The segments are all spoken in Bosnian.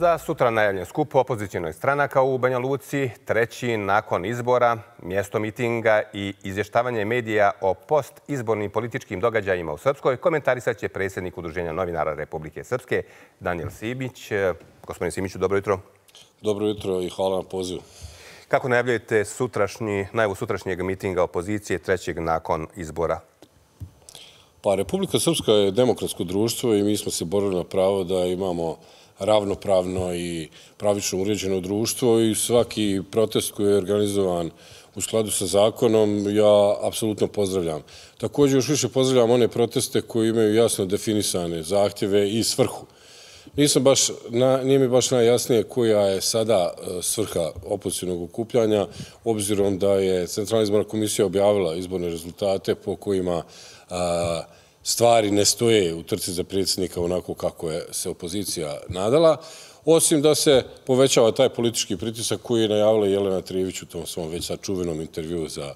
Za sutra najavljen skup opozicijnoj stranaka u Banja Luci, treći nakon izbora, mjesto mitinga i izvještavanje medija o post-izbornim političkim događajima u Srpskoj, komentarisat će predsjednik Udruženja novinara Republike Srpske, Daniel Sibić. Gospodin Simiću, dobro jutro. Dobro jutro i hvala na pozivu. Kako najavljujete najavu sutrašnjeg mitinga opozicije trećeg nakon izbora? Pa Republika Srpska je demokratsko društvo i mi smo se borili na pravo da imamo ravnopravno i pravično uređeno društvo i svaki protest koji je organizovan u skladu sa zakonom ja apsolutno pozdravljam. Također još više pozdravljam one proteste koji imaju jasno definisane zahtjeve i svrhu. Nisam baš, na, nije mi baš najjasnije koja je sada e, svrha opozicijnog okupljanja, obzirom da je Centralna izborna komisija objavila izborne rezultate po kojima e, stvari ne stoje u trci za predsjednika onako kako je se opozicija nadala, osim da se povećava taj politički pritisak koji je najavila Jelena Trijević u tom svom već sad čuvenom intervju za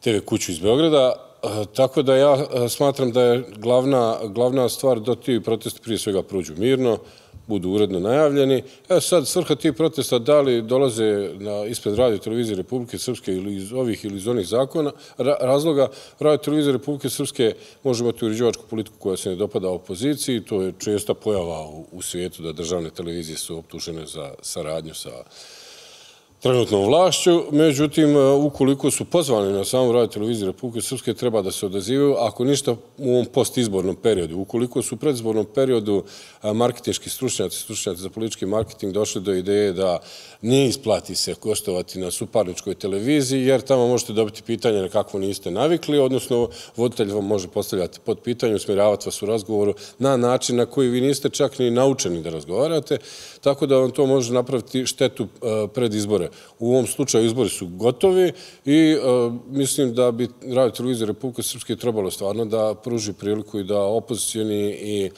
TV kuću iz Beograda. E, tako da ja e, smatram da je glavna glavna stvar da ti protesti prije svega prođu mirno, budu uredno najavljeni. E sad, svrha tih protesta da li dolaze ispred radio televizije Republike Srpske ili iz ovih ili iz onih zakona, razloga radio televizije Republike Srpske može imati uređivačku politiku koja se ne dopada opoziciji. To je česta pojava u svijetu da državne televizije su optužene za saradnju sa trenutnom vlašću. Međutim, e, ukoliko su pozvani na samu radio televiziju Republike Srpske, treba da se odazivaju, ako ništa u ovom postizbornom periodu. Ukoliko su u predzbornom periodu e, marketinjski stručnjaci, stručnjaci za politički marketing došli do ideje da ne isplati se gostovati na suparničkoj televiziji, jer tamo možete dobiti pitanje na kakvo niste navikli, odnosno voditelj vam može postavljati pod pitanje, usmjeravati vas u razgovoru na način na koji vi niste čak ni naučeni da razgovarate, tako da vam to može napraviti štetu e, pred izbore. U ovom slučaju izbori su gotovi i e, mislim da bi Radio Televizija Republike Srpske trebalo stvarno da pruži priliku i da opozicijani i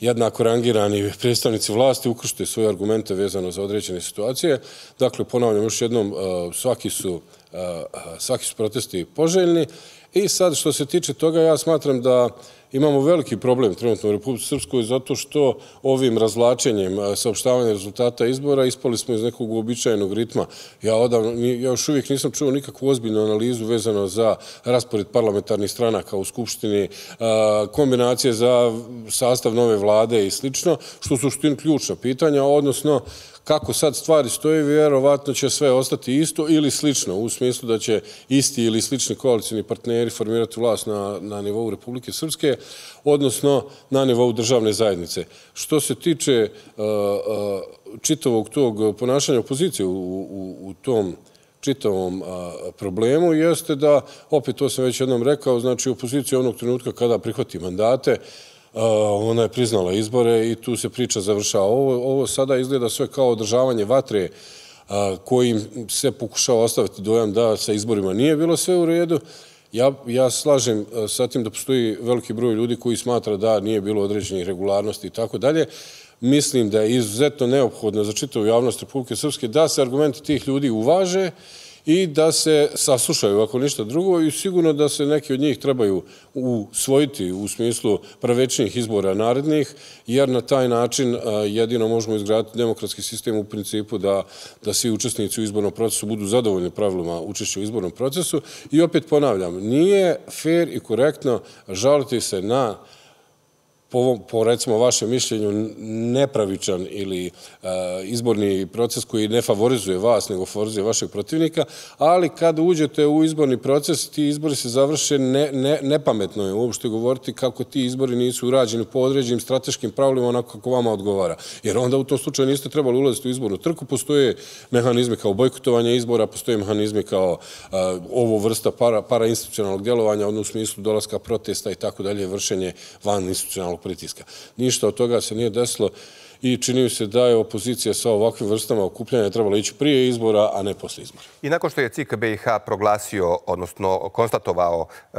jednako rangirani predstavnici vlasti ukršte svoje argumente vezano za određene situacije. Dakle, ponavljam još jednom, e, svaki su e, svaki su protesti poželjni. I sad, što se tiče toga, ja smatram da imamo veliki problem trenutno u Republike Srpskoj zato što ovim razlačenjem saopštavanja rezultata izbora ispali smo iz nekog uobičajenog ritma. Ja još uvijek nisam čuo nikakvu ozbiljnu analizu vezano za raspored parlamentarnih stranaka u Skupštini, kombinacije za sastav nove vlade i slično, što su suštini ključna pitanja, odnosno kako sad stvari stoje, vjerovatno će sve ostati isto ili slično, u smislu da će isti ili slični koalicijni partneri formirati vlast na nivou Republike Srpske, odnosno na nivou državne zajednice. Što se tiče uh, uh, čitavog tog ponašanja opozicije u tom čitavom problemu, jeste da, opet to sam već jednom rekao, znači opozicija onog trenutka kada prihvati mandate, e, ona je priznala izbore i tu se priča završava. Ovo sada izgleda sve kao održavanje vatre kojim se pokušava ostaviti dojam da sa izborima nije bilo sve u redu. Ja slažem e, sa tim da postoji veliki broj ljudi koji smatra da nije bilo određenih regularnosti i tako dalje. Mislim da je izuzetno neophodno za čitavu javnost Republike Srpske da se argumenti tih ljudi uvaže i da se saslušaju ako ništa drugo i sigurno da se neki od njih trebaju usvojiti u smislu pravečnih izbora narednih, jer na taj način jedino možemo izgraditi demokratski sistem u principu da svi učesnici u izbornom procesu budu zadovoljni pravilima učešća u izbornom procesu. I opet ponavljam, nije fair i korektno žaliti se na po recimo vašem mišljenju nepravičan ili e, izborni proces koji ne favorizuje vas, nego favorizuje vašeg protivnika, ali kad uđete u izborni proces, ti izbori se završe nepametno je uopšte govoriti kako ti izbori nisu urađeni po određenim strateškim pravilima onako kako vama odgovara. Jer onda u tom slučaju niste trebali ulaziti u izbornu trku, postoje mehanizme kao bojkotovanje izbora, postoje mehanizme kao e, ovo vrsta parainstitucionalnog djelovanja, ono u smislu dolaska protesta i tako dalje, vršenje van institucionalnog pritiska. Ništa od toga se nije desilo i čini se da je opozicija sa ovakvim vrstama okupljanja trebala ići prije izbora, a ne posle izbora. I nakon što je CIK BiH proglasio, odnosno konstatovao e,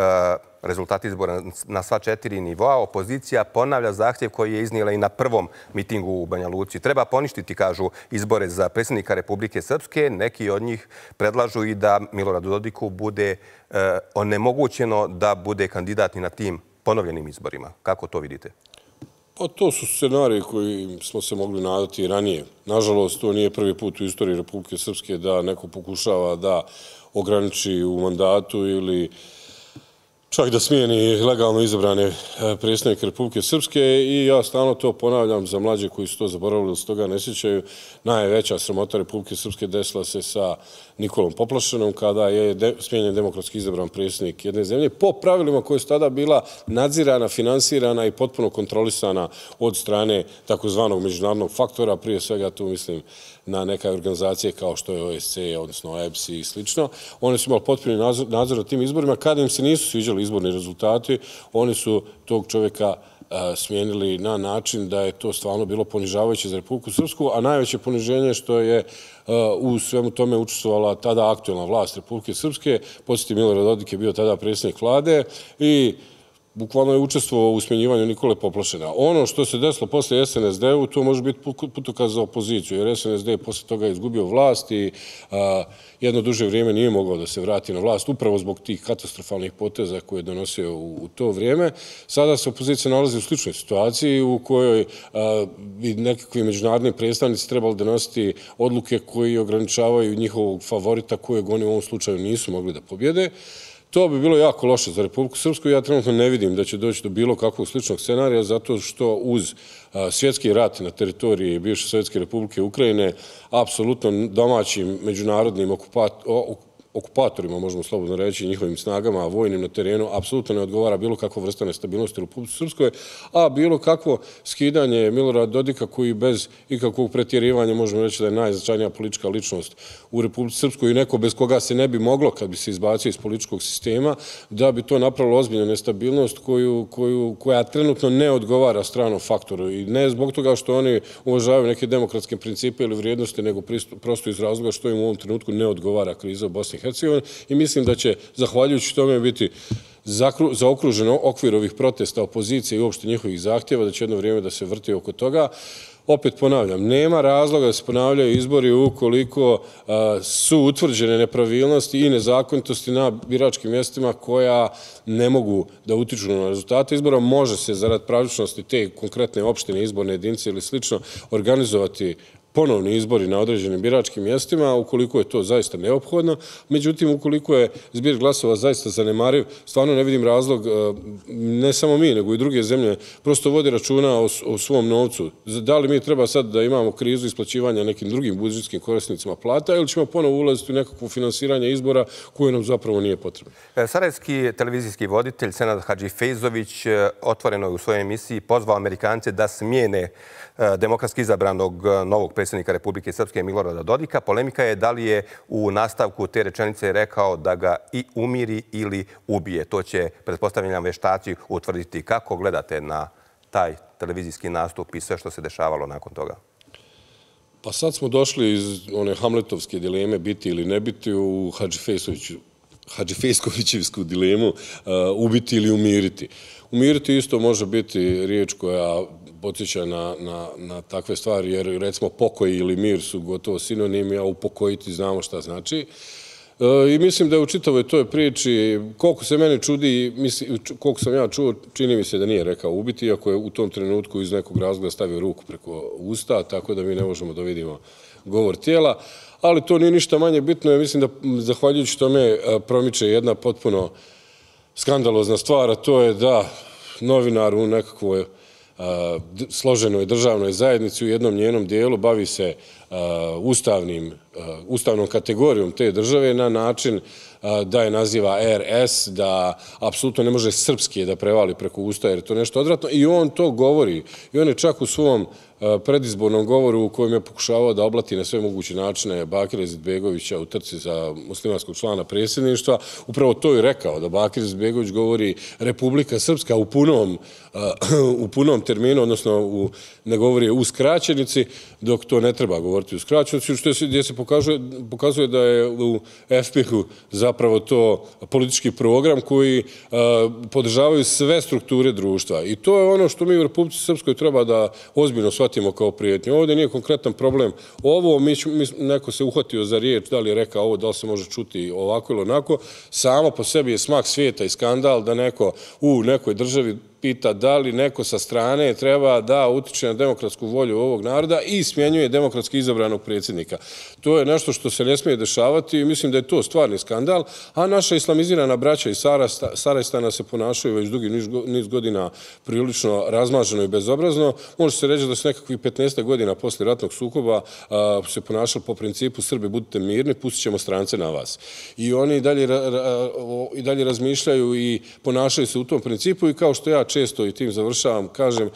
rezultat izbora na sva četiri nivoa, opozicija ponavlja zahtjev koji je iznijela i na prvom mitingu u Banja Luci. Treba poništiti, kažu, izbore za predsjednika Republike Srpske. Neki od njih predlažu i da Miloradu Dodiku bude e, onemogućeno da bude kandidat na tim ponovljenim izborima. Kako to vidite? Pa to su scenarije koji smo se mogli nadati ranije. Nažalost, to nije prvi put u istoriji Republike Srpske da neko pokušava da ograniči u mandatu ili čak da smijeni legalno izabrane e, predstavnike Republike Srpske i ja stalno to ponavljam za mlađe koji su to zaboravili ili se toga ne sjećaju. Najveća sramota Republike Srpske desila se sa Nikolom Poplašenom kada je smijenjen demokratski izabran predsjednik jedne zemlje po pravilima koje su tada bila nadzirana, finansirana i potpuno kontrolisana od strane takozvanog međunarodnog faktora, prije svega tu mislim na neke organizacije kao što je OSC, odnosno EBS i slično. Oni su imali potpuni nadzor na tim izborima. Kada im se nisu sviđali izborni rezultati, oni su tog čovjeka e, smijenili na način da je to stvarno bilo ponižavajuće za Republiku Srpsku, a najveće poniženje što je e, u svemu tome učestvovala tada aktualna vlast Republike Srpske. Posjeti Milorad Dodik je bio tada predsjednik vlade i bukvalno je učestvovao u smjenjivanju Nikole Poplašena. Ono što se desilo posle SNSD-u, to može biti putokaz za opoziciju, jer SNSD je posle toga izgubio vlast i jedno duže vrijeme nije mogao da se vrati na vlast, upravo zbog tih katastrofalnih poteza koje je donosio u to vrijeme. Sada se opozicija nalazi u sličnoj situaciji u kojoj bi nekakvi međunarodni predstavnici trebali donositi odluke koji ograničavaju njihovog favorita kojeg oni u ovom slučaju nisu mogli da pobjede. To bi bilo jako loše za Republiku Srpsku. Ja trenutno ne vidim da će doći do bilo kakvog sličnog scenarija, zato što uz svjetski rat na teritoriji bivše Sovjetske republike Ukrajine, apsolutno domaćim međunarodnim okupacijom, okupatorima, možemo slobodno reći, njihovim snagama, vojnim na terenu, apsolutno ne odgovara bilo kakva vrsta nestabilnosti u Republike Srpskoj, a bilo kakvo skidanje Milorad Dodika, koji bez ikakvog pretjerivanja možemo reći da je najznačajnija politička ličnost u Republike Srpskoj i neko bez koga se ne bi moglo kad bi se izbacio iz političkog sistema, da bi to napravilo ozbiljnu nestabilnost koja trenutno ne odgovara stranom faktoru. I ne zbog toga što oni uvažavaju neke demokratske principe ili vrijednosti, nego prosto iz razloga što im u ovom trenutku ne odgovara kriza u Bosni Hercegovine i mislim da će, zahvaljujući tome, biti zaokružen okvir ovih protesta opozicije i uopšte njihovih zahtjeva, da će jedno vrijeme da se vrti oko toga. Opet ponavljam, nema razloga da se ponavljaju izbori ukoliko su utvrđene nepravilnosti i nezakonitosti na biračkim mjestima koja ne mogu da utiču na rezultate izbora. Može se, zarad pravičnosti te konkretne opštine izborne jedinice ili slično, organizovati ponovni izbori na određenim biračkim mjestima, ukoliko je to zaista neophodno. Međutim, ukoliko je zbir glasova zaista zanemariv, stvarno ne vidim razlog, e, ne samo mi, nego i druge zemlje, prosto vodi računa o svom novcu. Da li mi treba sad da imamo krizu isplaćivanja nekim drugim budžetskim korisnicima plata ili ćemo ponovo ulaziti u nekakvo finansiranje izbora koje nam zapravo nije potrebno? E, sarajevski televizijski voditelj Senad Hadži Fejzović e, otvoreno je u svojoj emisiji pozvao Amerikance da smijene demokratski izabranog novog predsjednika Republike Srpske Milorada Dodika. Polemika je da li je u nastavku te rečenice rekao da ga i umiri ili ubije. To će, predpostavljam, veštaci utvrditi. Kako gledate na taj televizijski nastup i sve što se dešavalo nakon toga? Pa sad smo došli iz one hamletovske dileme biti ili ne biti u Hadži Fejskovićevsku dilemu uh, ubiti ili umiriti. Umiriti isto može biti riječ koja podsjeća na, na, na takve stvari, jer recimo pokoj ili mir su gotovo sinonimi, a upokojiti znamo šta znači. Uh, E, I mislim da je u čitavoj toj priči, koliko se meni čudi, misli, koliko sam ja čuo, čini mi se da nije rekao ubiti, iako je u tom trenutku iz nekog razloga stavio ruku preko usta, tako da mi ne možemo da vidimo govor tijela. Ali to nije ništa manje bitno, ja mislim da zahvaljujući tome e, promiče jedna potpuno skandalozna stvar, a to je da novinar u nekakvoj e, složenoj državnoj zajednici u jednom njenom dijelu bavi se Uh, ustavnim, uh, ustavnom kategorijom te države na način uh, da je naziva RS, da apsolutno ne može srpski da prevali preko usta jer je to nešto odvratno. I on to govori. I on je čak u svom E, predizbornom govoru u kojem je pokušavao da oblati na sve moguće načine Bakira Zidbegovića u trci za muslimanskog člana predsjedništva. Upravo to je rekao da Bakir Zidbegović govori Republika Srpska u punom, e, u punom terminu, odnosno ne govori u skraćenici, dok to ne treba govoriti u skraćenici, što je, gdje se pokazuje, pokazuje da je u FPH-u zapravo to politički program koji e, podržavaju sve strukture društva. I to je ono što mi u Republici Srpskoj treba da ozbiljno shvatimo shvatimo kao prijetnju. Ovdje nije konkretan problem. Ovo, mi, neko se uhvatio za riječ, da li je rekao ovo, da li se može čuti ovako ili onako. Samo po sebi je smak svijeta i skandal da neko u nekoj državi pita da li neko sa strane treba da utiče na demokratsku volju ovog naroda i smjenjuje demokratski izabranog predsjednika. To je nešto što se ne smije dešavati i mislim da je to stvarni skandal, a naša islamizirana braća iz Sarajstana se ponašaju već dugi niz godina prilično razmaženo i bezobrazno. Može se reći da su nekakvih 15 godina posle ratnog sukoba se ponašali po principu Srbi budite mirni, pustit ćemo strance na vas. I oni i dalje razmišljaju i ponašaju se u tom principu i kao što ja često i tim završavam, kažem,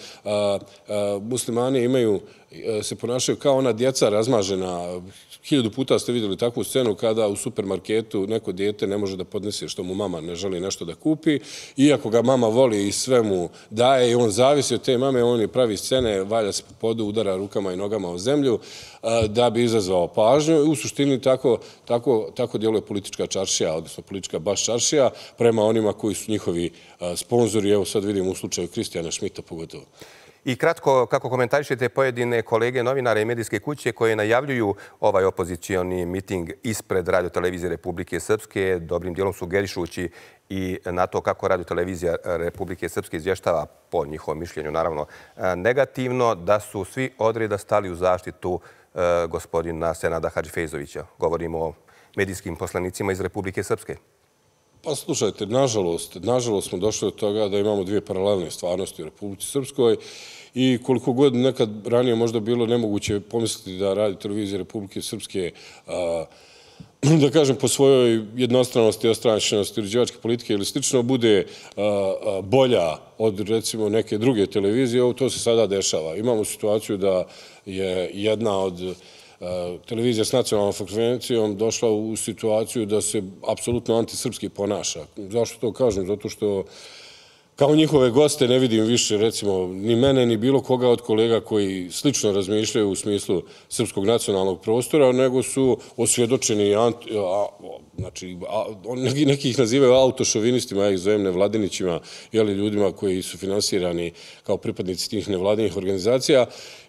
muslimani imaju, E, se ponašaju kao ona djeca razmažena. Hiljadu puta ste vidjeli takvu scenu kada u supermarketu neko dijete ne može da podnese što mu mama ne želi nešto da kupi. Iako ga mama voli i sve mu daje i on zavisi od te mame, on je pravi scene, valja se po podu, udara rukama i nogama o zemlju e, da bi izazvao pažnju. U suštini tako djeluje politička čaršija, odnosno politička baš čaršija, prema onima koji su njihovi e, sponzori. Evo sad vidim u slučaju Kristijana Šmita pogotovo. I kratko, kako komentarišete pojedine kolege novinare i medijske kuće koje najavljuju ovaj opozicioni miting ispred Radio Televizije Republike Srpske, dobrim dijelom sugerišući i na to kako Radio Televizija Republike Srpske izvještava po njihovom mišljenju, naravno e, negativno, da su svi odreda stali u zaštitu E, gospodina Senada Hadžifejzovića. Govorimo o medijskim poslanicima iz Republike Srpske. Pa slušajte, nažalost, nažalost smo došli od toga da imamo dvije paralelne stvarnosti u Republici Srpskoj i koliko god nekad ranije možda bilo nemoguće pomisliti da radi televizija Republike Srpske da kažem, po svojoj jednostranosti, ostranačenosti uređivačke politike ili slično, bude bolja od, recimo, neke druge televizije. Ovo to se sada dešava. Imamo situaciju da je jedna od E, televizija s nacionalnom frekvencijom došla u situaciju da se apsolutno antisrpski ponaša. Zašto to kažem? Zato što Kao njihove goste ne vidim više, recimo, ni mene, ni bilo koga od kolega koji slično razmišljaju u smislu srpskog nacionalnog prostora, nego su osvjedočeni, znači, on neki ih nazivaju autošovinistima, ja ih zovem nevladinićima, jeli ljudima koji su finansirani kao pripadnici tih nevladinih organizacija.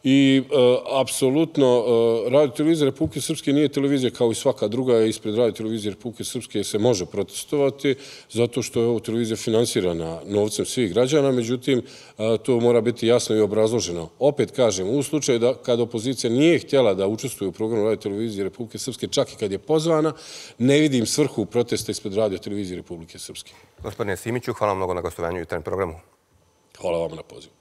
I e, apsolutno, e, Radio Televizija Republike Srpske nije televizija kao i svaka druga, ispred Radio Televizije Republike Srpske se može protestovati, zato što je ovo televizija finansirana novcem svih građana, međutim, e, to mora biti jasno i obrazloženo. Opet kažem, u slučaju da kada opozicija nije htjela da učestvuje u programu Radio Televizije Republike Srpske, čak i kad je pozvana, ne vidim svrhu protesta ispred Radio Televizije Republike Srpske. Gospodine Simiću, hvala mnogo na gostovanju u tem programu. Hvala vam na pozivu.